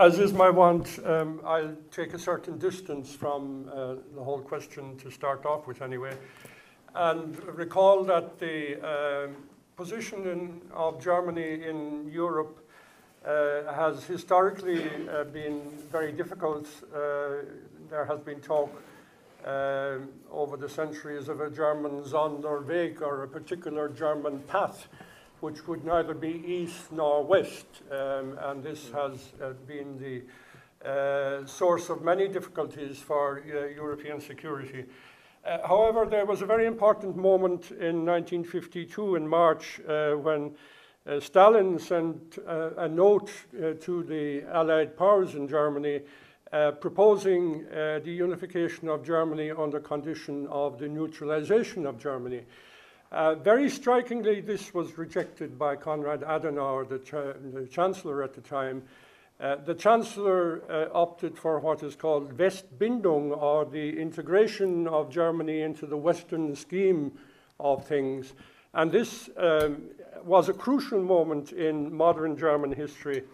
as is my wont, um, I'll take a certain distance from uh, the whole question to start off with, anyway, and recall that the um, position in, of Germany in Europe uh, has historically uh, been very difficult. Uh, there has been talk uh, over the centuries of a German Sonderweg or a particular German path which would neither be east nor west. Um, and this has uh, been the uh, source of many difficulties for uh, European security. Uh, however, there was a very important moment in 1952 in March uh, when uh, Stalin sent a note to the Allied powers in Germany proposing the unification of Germany on the condition of the neutralization of Germany. Uh, very strikingly, this was rejected by Konrad Adenauer, the, the chancellor at the time. Uh, the chancellor uh, opted for what is called Westbindung, or the integration of Germany into the Western scheme of things. And this um, was a crucial moment in modern German history.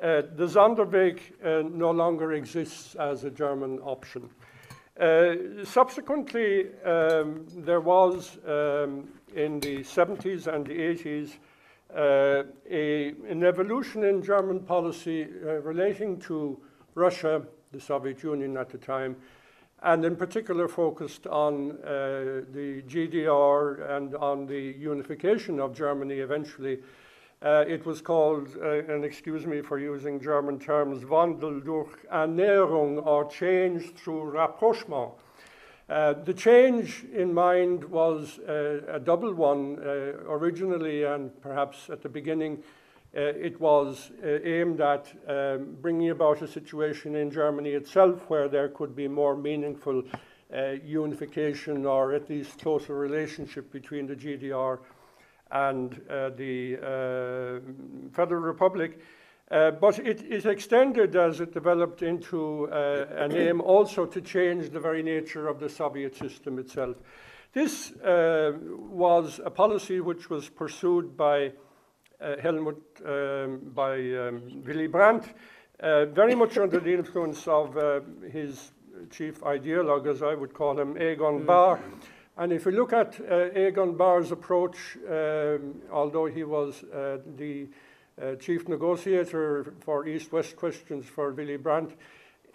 Uh, the Sonderweg uh, no longer exists as a German option. Uh, subsequently, um, there was um, in the 70s and the 80s uh, a, an evolution in German policy uh, relating to Russia, the Soviet Union at the time, and in particular focused on uh, the GDR and on the unification of Germany eventually uh, it was called, uh, and excuse me for using German terms, Wandel durch Annäherung, or change through rapprochement. Uh, the change in mind was uh, a double one uh, originally, and perhaps at the beginning, uh, it was aimed at um, bringing about a situation in Germany itself where there could be more meaningful unification or at least closer relationship between the GDR and uh, the uh, Federal Republic. Uh, but it is extended as it developed into an aim also to change the very nature of the Soviet system itself. This was a policy which was pursued by uh, Helmut, um, by um, Willy Brandt, uh, very much under the influence of uh, his chief ideologue, as I would call him, Egon mm. Bahr. And if we look at uh, Egon Bahr's approach, um, although he was uh, the uh, chief negotiator for East West questions for Willy Brandt,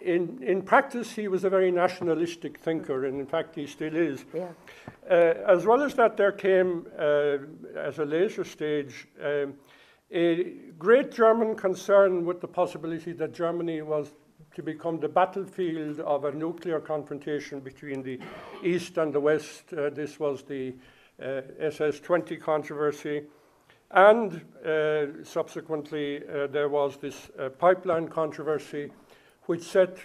in, in practice, he was a very nationalistic thinker, and in fact, he still is. Yeah. Uh, as well as that, there came, uh, as a later stage, um, a great German concern with the possibility that Germany was to become the battlefield of a nuclear confrontation between the East and the West. Uh, this was the uh, SS 20 controversy. And uh, subsequently, uh, there was this uh, pipeline controversy, which set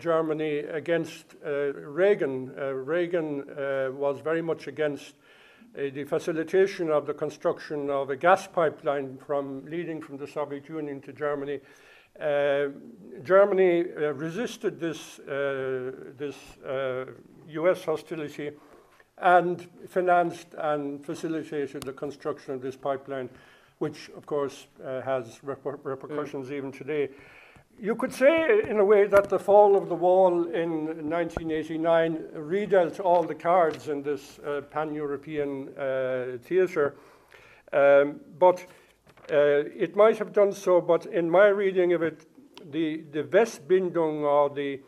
Germany against Reagan. Reagan was very much against the facilitation of the construction of a gas pipeline from leading from the Soviet Union to Germany Germany uh, resisted this, uh, this US hostility and financed and facilitated the construction of this pipeline, which, of course, has repercussions mm. even today. You could say, in a way, that the fall of the wall in 1989 redealt all the cards in this uh, pan European uh, theatre. Um, but uh, it might have done so, but in my reading of it, the, the Westbindung or the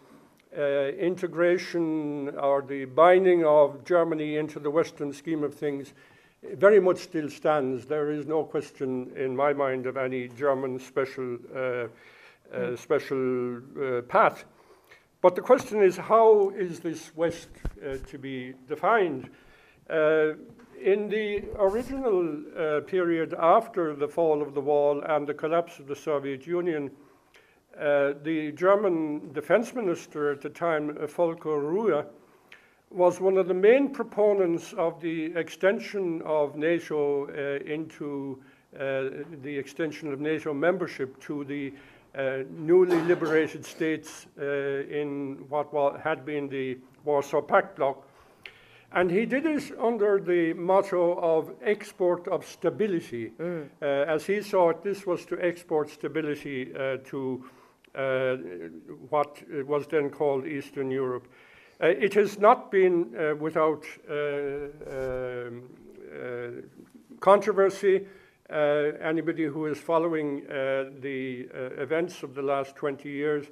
uh, integration or the binding of Germany into the Western scheme of things very much still stands. There is no question in my mind of any German special, uh, uh, hmm. special uh, path. But the question is how is this West uh, to be defined? Uh, in the original uh, period after the fall of the wall and the collapse of the Soviet Union, uh, the German defense minister at the time, Volker Ruhe, was one of the main proponents of the extension of NATO uh, into uh, the extension of NATO membership to the uh, newly liberated states in what had been the Warsaw Pact bloc. And he did this under the motto of export of stability. Mm. Uh, as he saw it, this was to export stability uh, to uh, what was then called Eastern Europe. Uh, it has not been uh, without um, controversy. anybody who is following the events of the last 20 years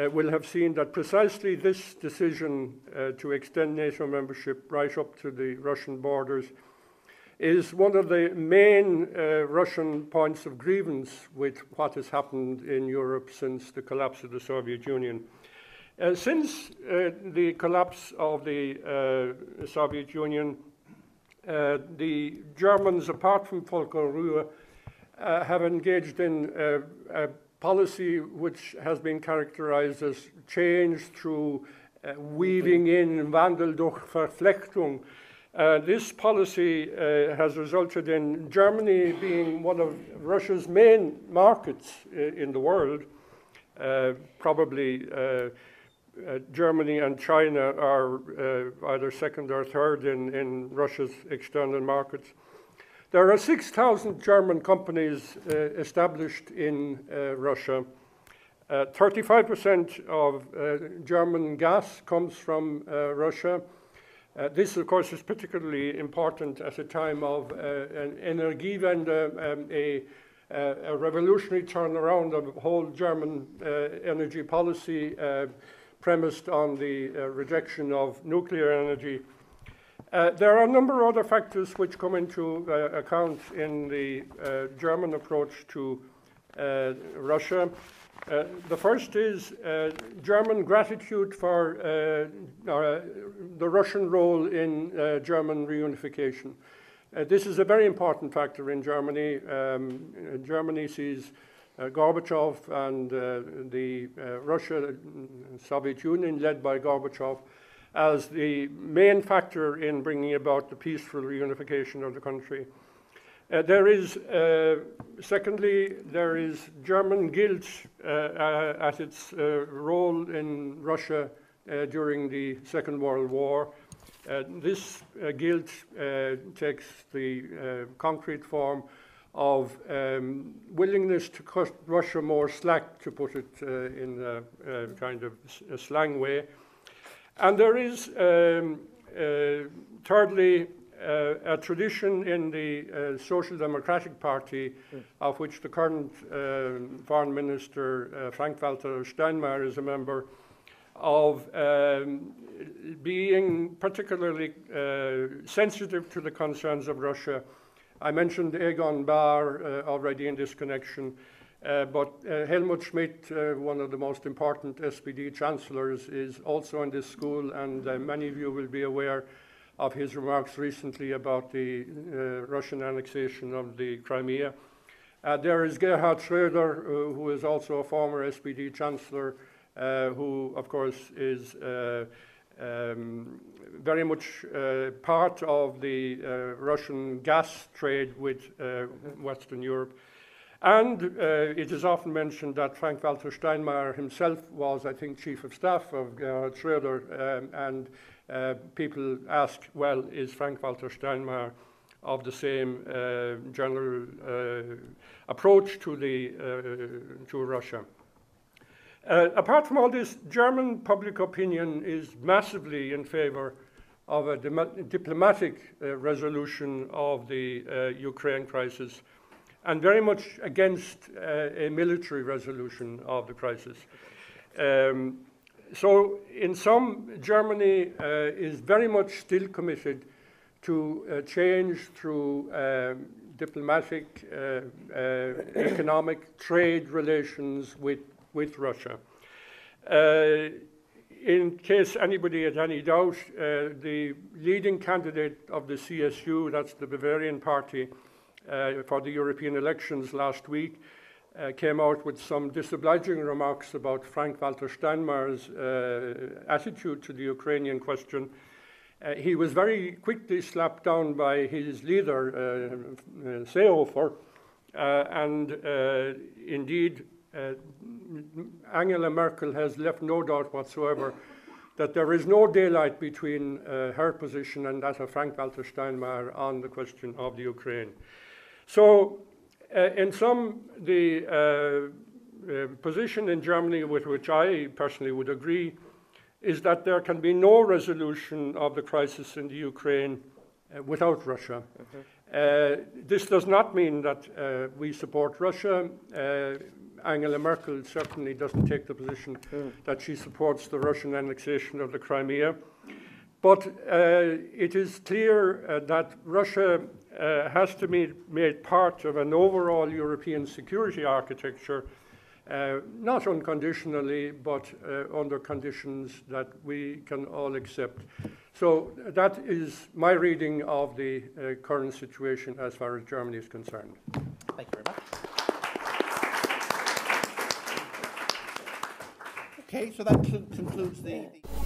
uh, will have seen that precisely this decision uh, to extend NATO membership right up to the Russian borders is one of the main uh, Russian points of grievance with what has happened in Europe since the collapse of the Soviet Union. Uh, since uh, the collapse of the uh, Soviet Union, the Germans, apart from Volker Ruhe, have engaged in policy which has been characterized as change through uh, weaving in Wandel durch Verflechtung. Uh, this policy uh, has resulted in Germany being one of Russia's main markets uh, in the world. Uh, probably uh, Germany and China are either second or third in, in Russia's external markets. There are 6,000 German companies uh, established in uh, Russia. 35% uh, of uh, German gas comes from uh, Russia. this, of course, is particularly important at a time of an Energiewende, um, a, a, revolutionary turnaround of the whole German energy policy premised on the rejection of nuclear energy uh, there are a number of other factors which come into uh, account in the uh, German approach to uh, Russia. Uh, the first is German gratitude for the Russian role in German reunification. this is a very important factor in Germany. Um, Germany sees Gorbachev and the Russia, Soviet Union, led by Gorbachev, as the main factor in bringing about the peaceful reunification of the country. Uh, there is, uh, secondly, there is German guilt uh, uh at its uh, role in Russia uh, during the Second World War. this guilt takes the concrete form of um, willingness to cut Russia more slack, to put it in a, a, kind of a slang way, and there is, um, uh, thirdly, uh, a tradition in the uh, Social Democratic Party, mm. of which the current uh, Foreign Minister uh, Frank Walter Steinmeier is a member, of um, being particularly uh, sensitive to the concerns of Russia. I mentioned Egon Bahr already in this connection. Uh, but uh, Helmut Schmidt, uh, one of the most important SPD chancellors, is also in this school, and uh, many of you will be aware of his remarks recently about the uh, Russian annexation of the Crimea. Uh, there is Gerhard Schröder, who is also a former SPD chancellor, who, of course, is um, very much part of the Russian gas trade with Western Europe. And uh, it is often mentioned that Frank Walter Steinmeier himself was, I think, chief of staff of Gerhard Schröder, um, and uh, people ask, well, is Frank Walter Steinmeier of the same uh, general uh, approach to, the, uh, to Russia? Uh, apart from all this, German public opinion is massively in favor of a diplomatic resolution of the Ukraine crisis and very much against uh, a military resolution of the crisis. Um, so, in sum, Germany uh, is very much still committed to uh, change through um, diplomatic, uh, uh, economic, trade relations with, with Russia. Uh, in case anybody had any doubt, the leading candidate of the CSU, that's the Bavarian Party, for the European elections last week uh, came out with some disobliging remarks about Frank Walter Steinmeier's uh, attitude to the Ukrainian question. Uh, he was very quickly slapped down by his leader, uh, uh Seehofer, uh, and indeed, Angela Merkel has left no doubt whatsoever that there is no daylight between her position and that of Frank Walter Steinmeier on the question of the Ukraine. So, uh, in sum, the uh, uh, position in Germany, with which I personally would agree, is that there can be no resolution of the crisis in the Ukraine uh, without Russia. Uh, this does not mean that uh, we support Russia. Uh, Angela Merkel certainly doesn't take the position that she supports the Russian annexation of the Crimea. But uh, it is clear uh, that Russia uh, has to be made part of an overall European security architecture, uh, not unconditionally, but uh, under conditions that we can all accept. So that is my reading of the uh, current situation as far as Germany is concerned. Thank you very much. Okay, so that concludes the. the